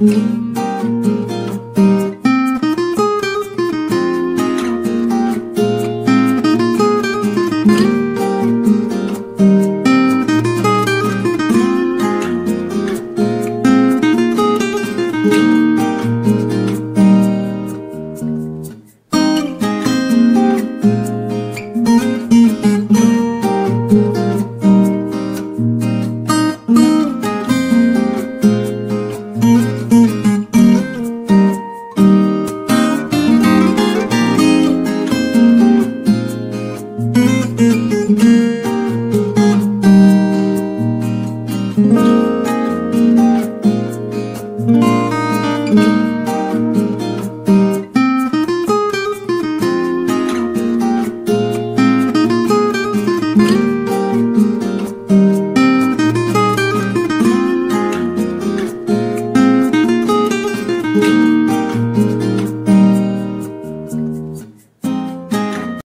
thank you Música